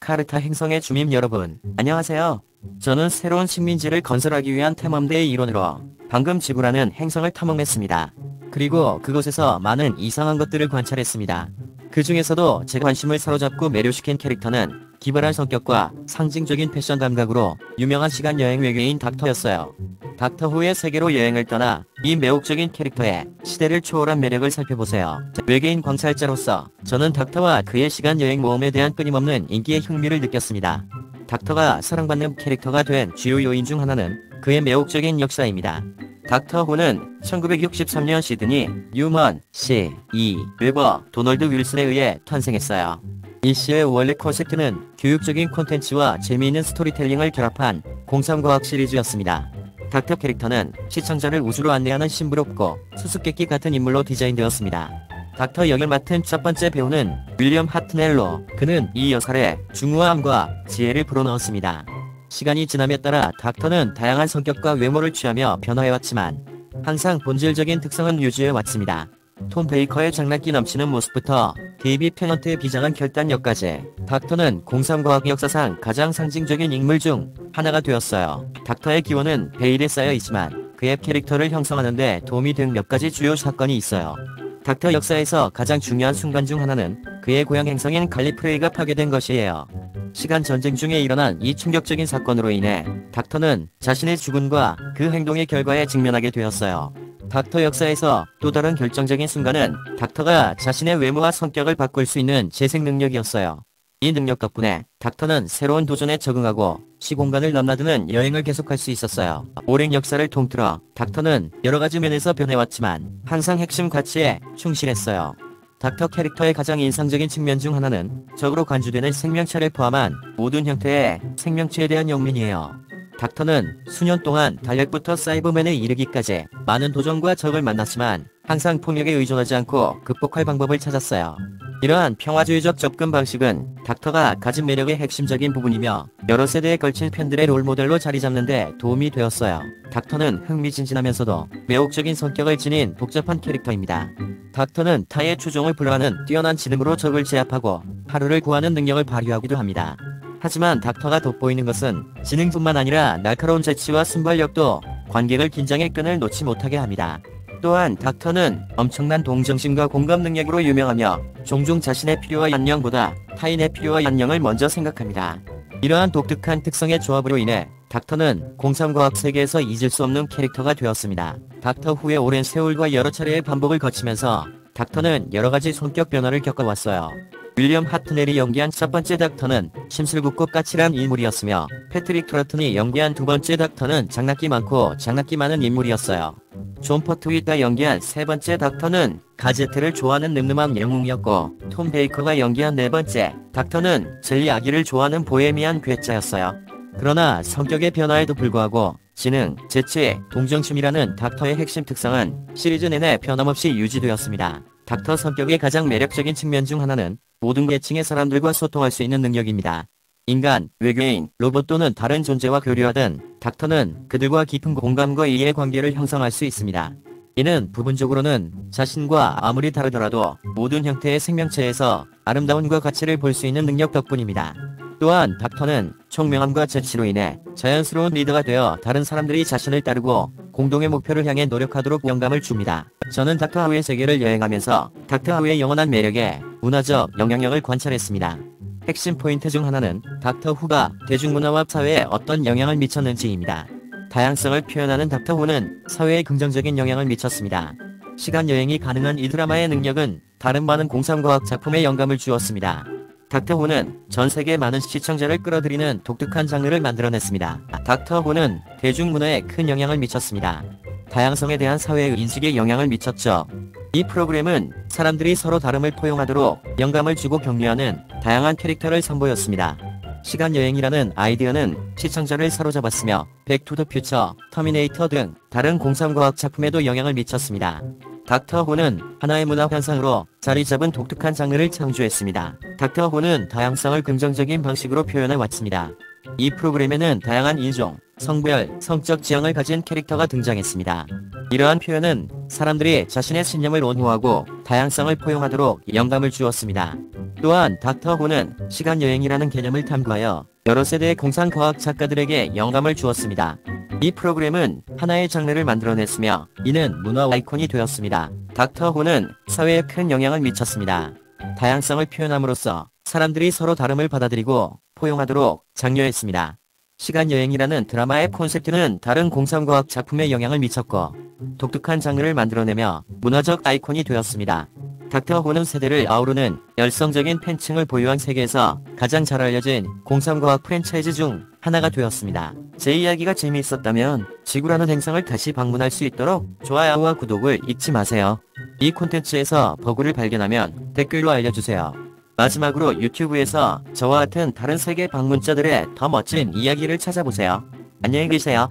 카르타 행성의 주민 여러분, 안녕하세요. 저는 새로운 식민지를 건설하기 위한 탐험대의 일원으로 방금 지구라는 행성을 탐험했습니다. 그리고 그곳에서 많은 이상한 것들을 관찰했습니다. 그 중에서도 제 관심을 사로잡고 매료시킨 캐릭터는 기발한 성격과 상징적인 패션 감각으로 유명한 시간 여행 외계인 닥터였어요. 닥터 후의 세계로 여행을 떠나 이 매혹적인 캐릭터의 시대를 초월한 매력을 살펴보세요. 외계인 관찰자로서 저는 닥터와 그의 시간 여행 모험에 대한 끊임없는 인기에 흥미를 느꼈습니다. 닥터가 사랑받는 캐릭터가 된 주요 요인 중 하나는 그의 매혹적인 역사입니다. 닥터 후는 1963년 시드니 뉴먼, C. E. 웨버, 도널드 윌슨에 의해 탄생했어요. 이 쇼의 원래 콘셉트는 교육적인 콘텐츠와 재미있는 스토리텔링을 결합한 공상과학 시리즈였습니다. 닥터 캐릭터는 시청자를 우주로 안내하는 신비롭고 수수께끼 같은 인물로 디자인되었습니다. 닥터 역을 맡은 첫 번째 배우는 윌리엄 하트넬로 그는 이 역할에 중후함과 지혜를 불어넣었습니다. 시간이 지남에 따라 닥터는 다양한 성격과 외모를 취하며 변화해왔지만 항상 본질적인 특성은 유지해왔습니다. 톰 베이커의 장난기 넘치는 모습부터 데이비드 테넌트의 비장한 결단력까지 닥터는 공상과학 역사상 가장 상징적인 인물 중 하나가 되었어요. 닥터의 기원은 베일에 싸여 있지만 그의 캐릭터를 형성하는 데 도움이 된 몇 가지 주요 사건이 있어요. 닥터 역사에서 가장 중요한 순간 중 하나는 그의 고향 행성인 갈리프레이가 파괴된 것이에요. 시간 전쟁 중에 일어난 이 충격적인 사건으로 인해 닥터는 자신의 죽음과 그 행동의 결과에 직면하게 되었어요. 닥터 역사에서 또 다른 결정적인 순간은 닥터가 자신의 외모와 성격을 바꿀 수 있는 재생 능력이었어요. 이 능력 덕분에 닥터는 새로운 도전에 적응하고 시공간을 넘나드는 여행을 계속할 수 있었어요. 오랜 역사를 통틀어 닥터는 여러 가지 면에서 변해왔지만 항상 핵심 가치에 충실했어요. 닥터 캐릭터의 가장 인상적인 측면 중 하나는 적으로 간주되는 생명체를 포함한 모든 형태의 생명체에 대한 영민이에요. 닥터는 수년 동안 달력부터 사이버맨에 이르기까지 많은 도전과 적을 만났지만 항상 폭력에 의존하지 않고 극복할 방법을 찾았어요. 이러한 평화주의적 접근 방식은 닥터가 가진 매력의 핵심적인 부분이며 여러 세대에 걸친 팬들의 롤모델로 자리 잡는 데 도움이 되었어요. 닥터는 흥미진진하면서도 매혹적인 성격을 지닌 복잡한 캐릭터입니다. 닥터는 타의 추종을 불허하는 뛰어난 지능으로 적을 제압하고 하루를 구하는 능력을 발휘하기도 합니다. 하지만 닥터가 돋보이는 것은 지능뿐만 아니라 날카로운 재치와 순발력도 관객을 긴장의 끈을 놓지 못하게 합니다. 또한 닥터는 엄청난 동정심과 공감 능력으로 유명하며 종종 자신의 필요와 연령보다 타인의 필요와 연령을 먼저 생각합니다. 이러한 독특한 특성의 조합으로 인해 닥터는 공상과학 세계에서 잊을 수 없는 캐릭터가 되었습니다. 닥터 후의 오랜 세월과 여러 차례의 반복을 거치면서 닥터는 여러가지 성격 변화를 겪어왔어요. 윌리엄 하트넬이 연기한 첫 번째 닥터는 심술궂고 까칠한 인물이었으며 패트릭 트라우튼이 연기한 두 번째 닥터는 장난기 많고 장난기 많은 인물이었어요. 존 퍼트위가 연기한 세 번째 닥터는 gadget를 좋아하는 늠름한 영웅이었고 톰 베이커가 연기한 네 번째 닥터는 젤리 아기를 좋아하는 보헤미안 괴짜였어요. 그러나 성격의 변화에도 불구하고 지능, 재치, 동정심이라는 닥터의 핵심 특성은 시리즈 내내 변함없이 유지되었습니다. 닥터 성격의 가장 매력적인 측면 중 하나는 모든 계층의 사람들과 소통할 수 있는 능력입니다. 인간, 외계인, 로봇 또는 다른 존재와 교류하든 닥터는 그들과 깊은 공감과 이해 관계를 형성할 수 있습니다. 이는 부분적으로는 자신과 아무리 다르더라도 모든 형태의 생명체에서 아름다움과 가치를 볼 수 있는 능력 덕분입니다. 또한 닥터는 총명함과 재치로 인해 자연스러운 리더가 되어 다른 사람들이 자신을 따르고 공동의 목표를 향해 노력하도록 영감을 줍니다. 저는 닥터 하우의 세계를 여행하면서 닥터 하우의 영원한 매력에 문화적 영향력을 관찰했습니다. 핵심 포인트 중 하나는 닥터 후가 대중문화와 사회에 어떤 영향을 미쳤는지입니다. 다양성을 표현하는 닥터 후는 사회에 긍정적인 영향을 미쳤습니다. 시간 여행이 가능한 이 드라마의 능력은 다른 많은 공상과학 작품에 영감을 주었습니다. 닥터 후는 전 세계 많은 시청자를 끌어들이는 독특한 장르를 만들어냈습니다. 닥터 후는 대중문화에 큰 영향을 미쳤습니다. 다양성에 대한 사회의 인식에 영향을 미쳤죠. 이 프로그램은 사람들이 서로 다름을 포용하도록 영감을 주고 격려하는 다양한 캐릭터를 선보였습니다. 시간 여행이라는 아이디어는 시청자를 사로잡았으며 백투더 퓨처, 터미네이터 등 다른 공상과학 작품에도 영향을 미쳤습니다. 닥터 후는 하나의 문화 현상으로 자리 잡은 독특한 장르를 창조했습니다. 닥터 후는 다양성을 긍정적인 방식으로 표현해 왔습니다. 이 프로그램에는 다양한 인종, 성별, 성적 지향을 가진 캐릭터가 등장했습니다. 이러한 표현은 사람들이 자신의 신념을 온후하고 다양성을 포용하도록 영감을 주었습니다. 또한 닥터 호는 시간여행이라는 개념을 탐구하여 여러 세대의 공상과학 작가들에게 영감을 주었습니다. 이 프로그램은 하나의 장르를 만들어냈으며 이는 문화 아이콘이 되었습니다. 닥터 호는 사회에 큰 영향을 미쳤습니다. 다양성을 표현함으로써 사람들이 서로 다름을 받아들이고 포용하도록 장려했습니다. 시간여행이라는 드라마의 콘셉트는 다른 공상과학 작품에 영향을 미쳤고 독특한 장르를 만들어내며 문화적 아이콘이 되었습니다. 닥터 호는 세대를 아우르는 열성적인 팬층을 보유한 세계에서 가장 잘 알려진 공상과학 프랜차이즈 중 하나가 되었습니다. 제 이야기가 재미있었다면 지구라는 행성을 다시 방문할 수 있도록 좋아요와 구독을 잊지 마세요. 이 콘텐츠에서 버그를 발견하면 댓글로 알려주세요. 마지막으로 유튜브에서 저와 같은 다른 세계 방문자들의 더 멋진 이야기를 찾아보세요. 안녕히 계세요.